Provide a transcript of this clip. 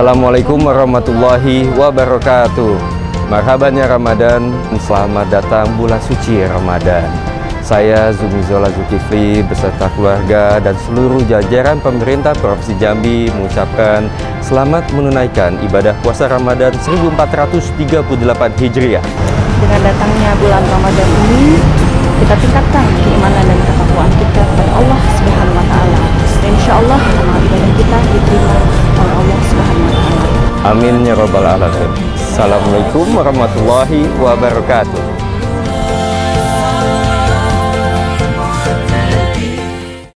Assalamualaikum warahmatullahi wabarakatuh Marhaban ya Ramadan Selamat datang bulan suci Ramadan Saya Zumi Zola Zulkifli beserta keluarga dan seluruh jajaran pemerintah Provinsi Jambi mengucapkan selamat menunaikan ibadah puasa Ramadan 1438 Hijriah. Dengan datangnya bulan Ramadan ini, kita tingkatkan keimanan dan ketakwaan kita kepada Allah Subhanahu wa taala. Insya Allah Amin ya rabbal alamin. Assalamualaikum warahmatullahi wabarakatuh.